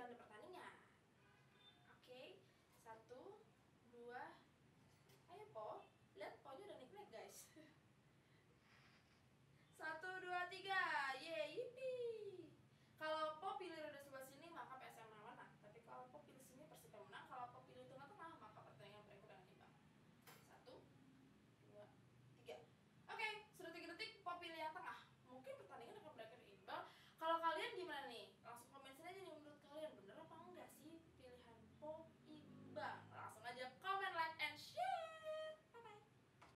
jalan pertanian